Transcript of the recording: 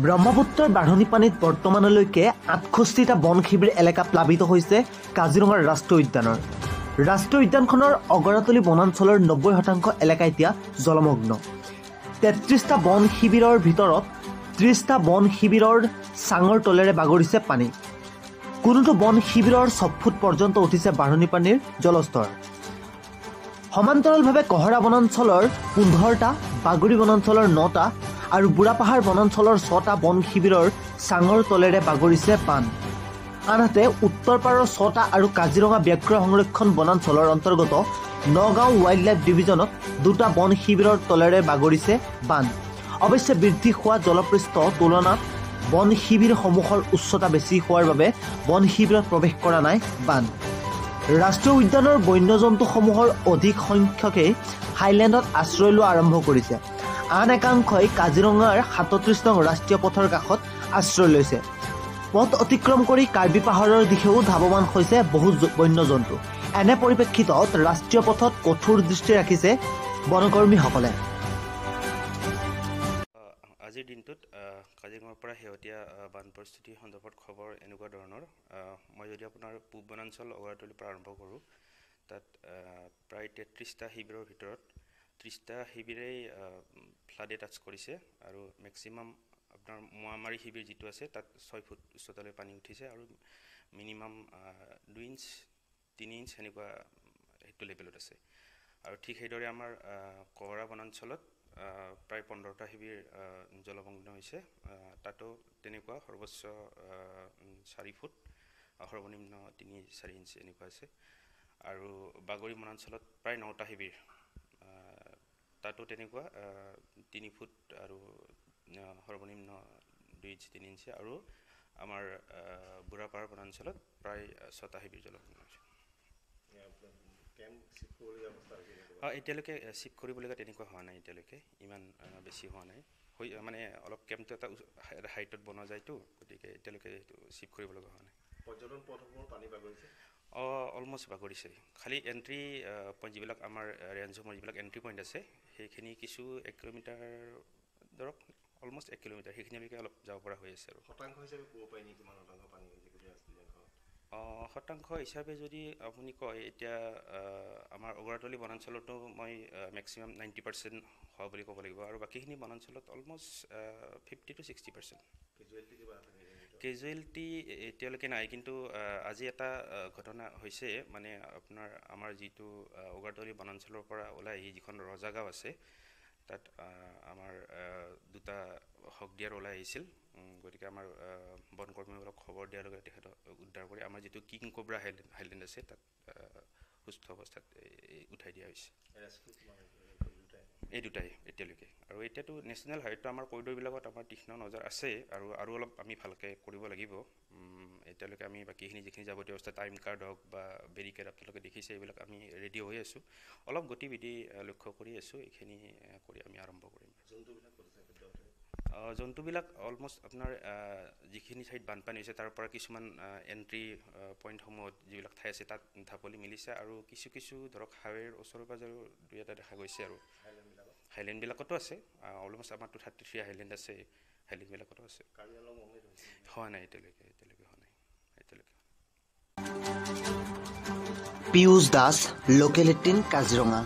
ব্ৰহ্মপুত্ৰৰ বাঢ়নি পানীত বৰ্তমানলৈকে আঠষষ্ঠিটা বন শিবিৰ এলেকা প্লাৱিত হৈছে কাজিৰঙাৰ ৰাষ্ট্ৰীয় উদ্যানৰ। ৰাষ্ট্ৰীয় উদ্যানখনৰ অগৰাতলী বনাঞ্চলৰ নব্বৈ শতাংশ এলেকা এতিয়া জলমগ্ন। তেত্ৰিছটা বন শিবিৰৰ ভিতৰত ত্ৰিছটা বন শিবিৰৰ চাঙৰ তলেৰে বাগৰিছে পানী। কোনোটো বন শিবিৰৰ ছফুট পৰ্যন্ত উঠিছে বাঢ়নি পানীৰ জলস্তৰ। সমান্তৰালভাৱে কহৰা বনাঞ্চলৰ পোন্ধৰটা বাগৰি বনাঞ্চলৰ নটা আৰু বুঢ়াপাহাৰ বনাঞ্চলৰ ছটা বন শিবিৰৰ চাঙৰ তলেৰে বাগৰিছে বান আনহাতে উত্তৰ পাৰৰ ছটা আৰু কাজিৰঙা ব্যাঘ্ৰ সংৰক্ষণ বনাঞ্চলৰ অন্তৰ্গত নগাঁও ৱাইল্ড লাইফ ডিভিজনত দুটা বন শিবিৰৰ তলেৰে বাগৰিছে বান অৱশ্যে বৃদ্ধি হোৱা জলপৃষ্ঠ তুলনাত বন শিবিৰসমূহৰ উচ্চতা বেছি হোৱাৰ বাবে বন শিবিৰত প্ৰৱেশ কৰা নাই বান ৰাষ্ট্ৰীয় উদ্যানৰ বন্যজন্তুসমূহৰ অধিক সংখ্যকেই হাইলেণ্ডত আশ্ৰয় লোৱা আৰম্ভ কৰিছে। আন একাংশই কাজিৰঙাৰ সাতত্ৰিছ নং ৰাষ্ট্ৰীয় পথৰ কাষত আশ্ৰয় লৈছে। পথ অতিক্ৰম কৰি কাৰ্বি পাহাৰৰ দিশেও ধাৱমান হৈছে বহু জ- বন্যজন্তু। এনে পৰিপ্ৰেক্ষিতত ৰাষ্ট্ৰীয় পথত কঠোৰ দৃষ্টি ৰাখিছে বনকৰ্মীসকলে। আজিৰ দিনটোত কাজিৰঙাৰ পৰা শেহতীয়া বান পৰিস্থিতি সন্দৰ্ভত খবৰ এনেকুৱা ধৰণৰ। মই যদি আপোনাৰ পূব বনাঞ্চল অগৰাতলীৰ পৰা আৰম্ভ কৰোঁ তাত প্ৰায় তেত্ৰিছটা শিবিৰৰ ভিতৰত ত্ৰিছটা শিবিৰেই ফ্লাডে টাচ কৰিছে আৰু মেক্সিমাম আপোনাৰ মোৱামাৰী শিবিৰ যিটো আছে তাত ছয় ফুট উচ্চতালৈ পানী উঠিছে আৰু মিনিমাম দুই ইঞ্চ তিনি ইঞ্চ সেনেকুৱা সেইটো লেভেলত আছে। আৰু ঠিক সেইদৰে আমাৰ কহৰা বনাঞ্চলত প্ৰায় পোন্ধৰটা শিবিৰ জলমগ্ন হৈছে। তাতো তেনেকুৱা সৰ্বোচ্চ চাৰি ফুট সৰ্বনিম্ন তিনি চাৰি ইঞ্চ এনেকুৱা আছে। আৰু বাগৰি বনাঞ্চলত প্ৰায় নটা শিবিৰ তাতো তেনেকুৱা তিনি ফুট আৰু সৰ্বনিম্ন দুই ইঞ্চি তিনি ইঞ্চি আৰু আমাৰ আহ, বুঢ়াপাহাৰ বনাঞ্চলত প্ৰায় ছটা শিবিৰ জলমগ্ন হৈছে। অঁ এতিয়ালৈকে চিফ কৰিবলগীয়া তেনেকুৱা হোৱা নাই এতিয়ালৈকে ইমান বেছি হোৱা নাই। হৈ মানে অলপ কেম্পটো এটা হাইটত বনোৱা যায়তো গতিকে এতিয়ালৈকে সেইটো চিফ কৰিব লগা হোৱা নাই। পৰ্যটন পথসমূহ পানী বাগৰিছে। অলমষ্ট বাগৰিছে। খালি এণ্ট্ৰি পইণ্ট যিবিলাক আমাৰ ৰেঞ্জসমূহৰ যিবিলাক এণ্ট্ৰি পইণ্ট আছে সেইখিনি কিছু এক কিলোমিটাৰ ধৰক অলমষ্ট এক কিলোমিটাৰ সেইখিনিলৈকে অলপ যাব পৰা হৈ আছে আৰু। শতাংশ হিচাপে ক'ব পাৰি নেকি? কিমান শতাংশ পানী অঁ, শতাংশ হিচাপে যদি আপুনি কয় এতিয়া আমাৰ অগৰাতলী বনাঞ্চলতো মই মেক্সিমাম নাইণ্টি পাৰ্চেণ্ট হোৱা বুলি ক'ব লাগিব। আৰু বাকীখিনি বনাঞ্চলত almost fifty to sixty percent casualty এতিয়ালৈকে নাই কিন্তু আজি এটা ঘটনা হৈছে মানে আপোনাৰ আমাৰ যিটো আহ, উগাৰতলী বনাঞ্চলৰ পৰা ওলাই আহি যিখন ৰজাগাঁও আছে তাত আমাৰ দুটা হক দিয়াৰ ওলাই আহিছিল গতিকে আমাৰ বনকৰ্মীসকলক খবৰ দিয়াৰ লগে লগে তেখেতক উদ্ধাৰ কৰি আমাৰ যিটো কিং কোব্ৰা হাইলেণ্ড হাইলেণ্ড আছে তাত সুস্থ অৱস্থাত উঠাই দিয়া হৈছে। এই দুটাই এতিয়ালৈকে। আৰু এতিয়াতো নেশ্যনেল হাইৱেটো আমাৰ কৰিডৰবিলাকত আমাৰ তীক্ষ্ণ নজৰ আছে আৰু আৰু অলপ আমি ভালকৈ কৰিব লাগিব। এতিয়ালৈকে আমি বাকীখিনি যিখিনি যাৱতীয় ব্যৱস্থা টাইম কাৰ্ড হওক বা বেৰিকেড আপোনালোকে দেখিছে এইবিলাক আমি ৰেডি হৈ আছোঁ। অলপ গতিবিধি লক্ষ্য কৰি আছোঁ এইখিনি কৰি আমি আৰম্ভ কৰিম। জন্তুবিলাক অলমষ্ট আপোনাৰ যিখিনি ঠাইত বানপানী হৈছে তাৰ পৰা কিছুমান এণ্ট্ৰি পইণ্টসমূহত যিবিলাক ঠাই আছে তাত ঢাপলি মিলিছে আৰু কিছু কিছু ধৰক হাইৱেৰ ওচৰে পাঁজৰেও দুই এটা দেখা গৈছে আৰু। হাইলেণ্ডবিলাকত আছে অলমষ্ট আমাৰ টু থাৰ্টি থ্ৰী হাইলেণ্ড আছে হাইলেণ্ডবিলাকতো আছে। হোৱা নাই এতিয়ালৈকে এতিয়ালৈকে হোৱা নাই এতিয়ালৈকে। Piyush Das local eighteen Kaziranga.